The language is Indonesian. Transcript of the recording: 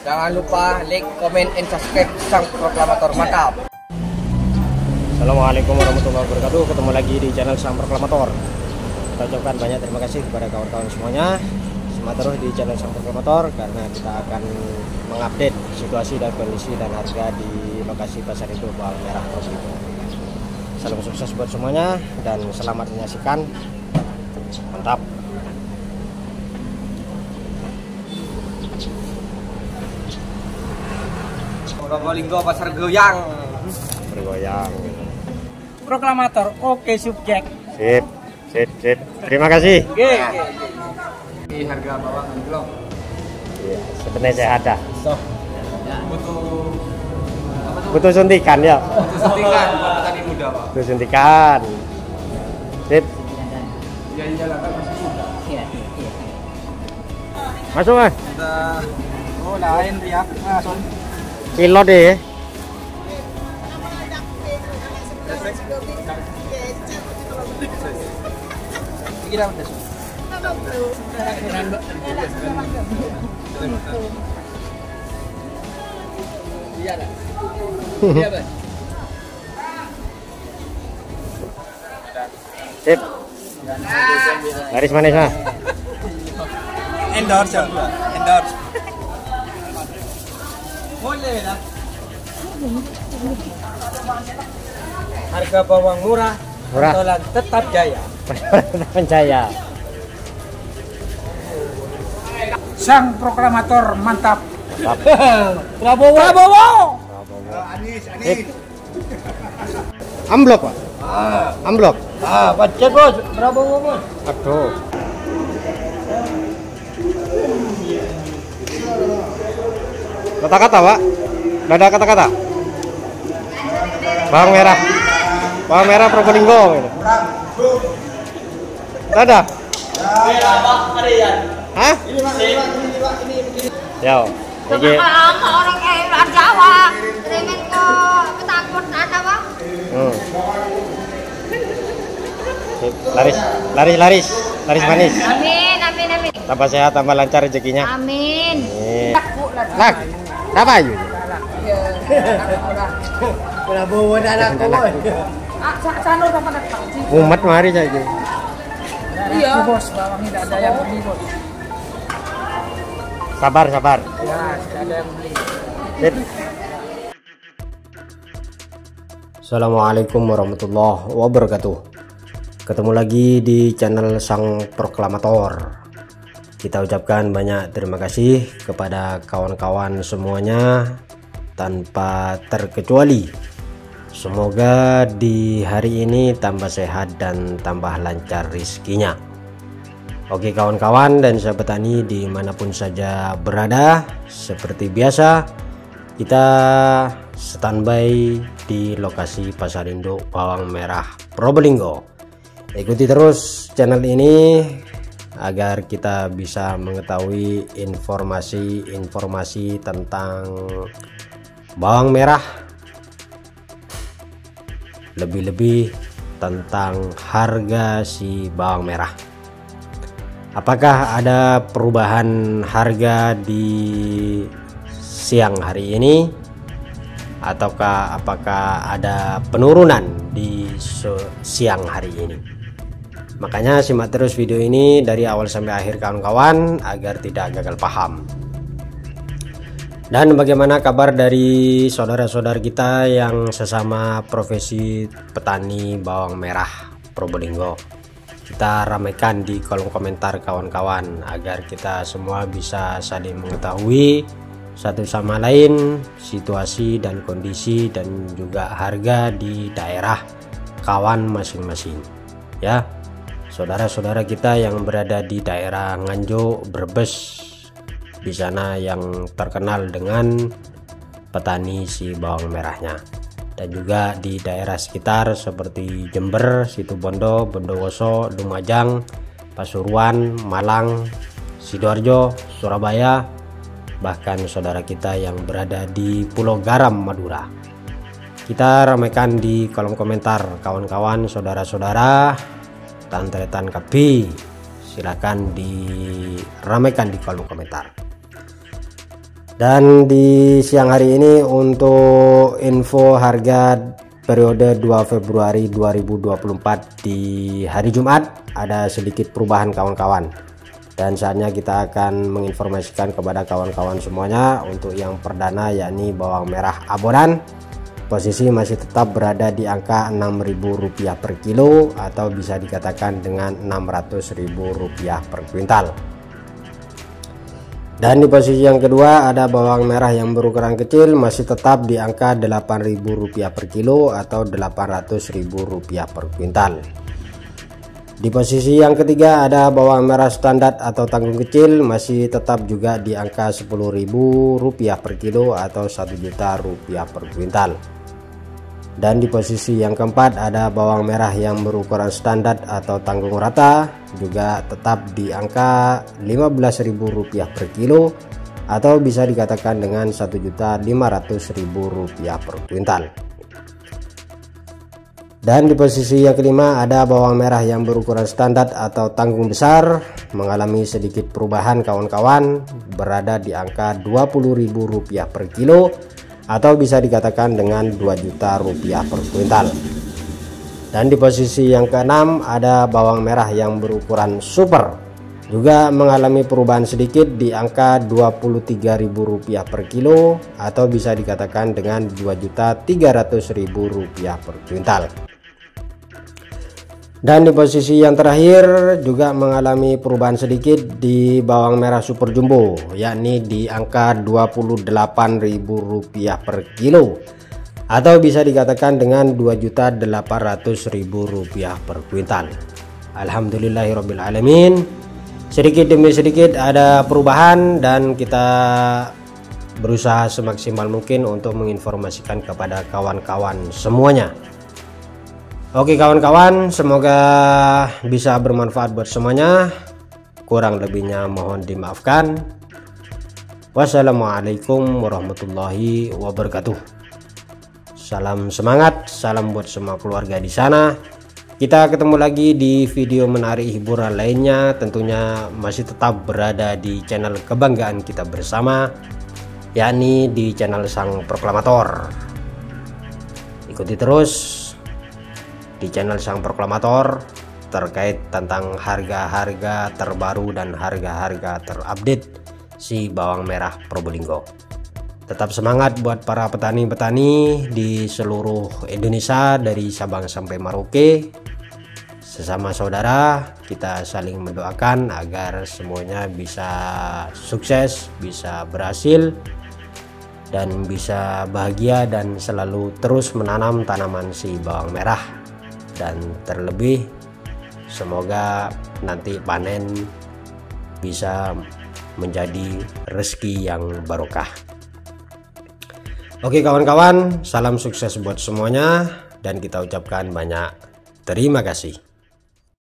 Jangan lupa like, comment, and subscribe Sang Proklamator. Mantap. Assalamualaikum warahmatullahi wabarakatuh. Ketemu lagi di channel Sang Proklamator. Kita ucapkan banyak terima kasih kepada kawan-kawan semuanya. Semangat terus di channel Sang Proklamator Karena kita akan mengupdate situasi dan kondisi dan harga di lokasi pasar itu bawang merah Probolinggo Salam sukses buat semuanya dan selamat menyaksikan. Mantap Probolinggo pasar goyang. Bergoyang proklamator oke subjek Sip, sip, sip. Terima kasih. Oke, Di harga bawang anjlok. Iya, sebenarnya saya ada. So, butuh apa tuh? Butuh suntikan ya. Butuh suntikan buat petani muda, Pak. Butuh suntikan. Sip. Jalan-jalan kan masih muda. Masuk mas. Kita oh lain riak ah Kilo deh iya iya Bang. Sip. Garis manis mas. Endorse ya endorse harga bawang murah Murah. pentolan tetap jaya. Pencaya sang proklamator mantap. Mantap. Prabowo! Prabowo Sip Amblok pak. Amblok. Ah baca bos Prabowo bos Aduh Kata-kata pak Nggak ada kata-kata Bawang merah Bawang merah Probolinggo gitu. Nggak ada Hah? Yo, iki Lama orang kayak luar Jawa, remen ke ketakut ada bang. hmm. Laris, laris, laris, laris manis. Amin, amin, amin. Tambah sehat, tambah lancar rezekinya. Amin. Nih. Lah, apa ayu? Prabowo dan aku Ah, sa- sana udah pada tahu sih. Umat mari saja. iya bos bawang tidak ada yang beli bos Sabar, sabar. ya tidak ada yang beli Sip. Assalamualaikum warahmatullahi wabarakatuh. Ketemu lagi di channel Sang Proklamator. Kita ucapkan banyak terima kasih kepada kawan-kawan semuanya tanpa terkecuali. Semoga di hari ini tambah sehat dan tambah lancar rizkinya. Oke kawan-kawan dan sahabat tani di mana pun saja berada Seperti biasa kita standby di lokasi pasar induk bawang merah Probolinggo Ikuti terus channel ini agar kita bisa mengetahui informasi-informasi tentang bawang merah. Lebih-lebih tentang harga si bawang merah. Apakah ada perubahan harga di siang hari ini? Ataukah apakah ada penurunan di siang hari ini? Makanya simak terus video ini dari awal sampai akhir kawan-kawan agar tidak gagal paham. Dan bagaimana kabar dari saudara-saudara kita yang sesama profesi petani bawang merah Probolinggo? kita ramaikan di kolom komentar kawan-kawan agar kita semua bisa saling mengetahui satu sama lain situasi dan kondisi dan juga harga di daerah kawan masing-masing ya saudara-saudara kita yang berada di daerah Nganjuk Brebes di sana yang terkenal dengan petani si bawang merahnya dan juga di daerah sekitar seperti Jember, Situbondo, Bondowoso, Lumajang, Pasuruan, Malang, Sidoarjo, Surabaya, bahkan saudara kita yang berada di Pulau Garam, Madura. Kita ramaikan di kolom komentar kawan-kawan, saudara-saudara, tantretan kapi. Silakan diramaikan di kolom komentar. dan di siang hari ini untuk info harga periode 2 Februari 2024 di hari Jumat ada sedikit perubahan kawan-kawan dan saatnya kita akan menginformasikan kepada kawan-kawan semuanya untuk yang perdana yakni bawang merah abonan posisi masih tetap berada di angka Rp6.000 per kilo atau bisa dikatakan dengan Rp600.000 per kuintal dan di posisi yang kedua ada bawang merah yang berukuran kecil masih tetap di angka Rp8.000 per kilo atau Rp800.000 per kuintal di posisi yang ketiga ada bawang merah standar atau tanggung kecil masih tetap juga di angka Rp10.000 per kilo atau Rp1 juta per kuintal. Dan di posisi yang keempat ada bawang merah yang berukuran standar atau tanggung rata juga tetap di angka Rp15.000 per kilo atau bisa dikatakan dengan Rp1.500.000 per kuintal. Dan di posisi yang kelima ada bawang merah yang berukuran standar atau tanggung besar mengalami sedikit perubahan kawan-kawan berada di angka Rp20.000 per kilo atau bisa dikatakan dengan 2 juta rupiah per kuintal. Dan di posisi yang keenam ada bawang merah yang berukuran super juga mengalami perubahan sedikit di angka Rp23.000 per kilo atau bisa dikatakan dengan Rp2.300.000 per kuintal. Dan di posisi yang terakhir juga mengalami perubahan sedikit di bawang merah super jumbo yakni di angka Rp28.000 per kilo atau bisa dikatakan dengan Rp2.800.000 per kuintal. Alhamdulillahirobbilalamin. Sedikit demi sedikit ada perubahan dan kita berusaha semaksimal mungkin untuk menginformasikan kepada kawan-kawan semuanya. Oke kawan-kawan, semoga bisa bermanfaat buat semuanya. Kurang lebihnya mohon dimaafkan. Wassalamualaikum warahmatullahi wabarakatuh. Salam semangat, salam buat semua keluarga di sana. Kita ketemu lagi di video menarik hiburan lainnya. Tentunya masih tetap berada di channel kebanggaan kita bersama, yakni di channel Sang Proklamator. Ikuti terus di channel Sang Proklamator terkait tentang harga-harga terbaru dan harga-harga terupdate si bawang merah Probolinggo. Tetap semangat buat para petani-petani di seluruh Indonesia dari Sabang sampai Merauke. Sesama saudara, kita saling mendoakan agar semuanya bisa sukses, bisa berhasil dan bisa bahagia dan selalu terus menanam tanaman si bawang merah dan terlebih semoga nanti panen bisa menjadi rezeki yang barokah. Oke kawan-kawan salam sukses buat semuanya. Dan kita ucapkan banyak terima kasih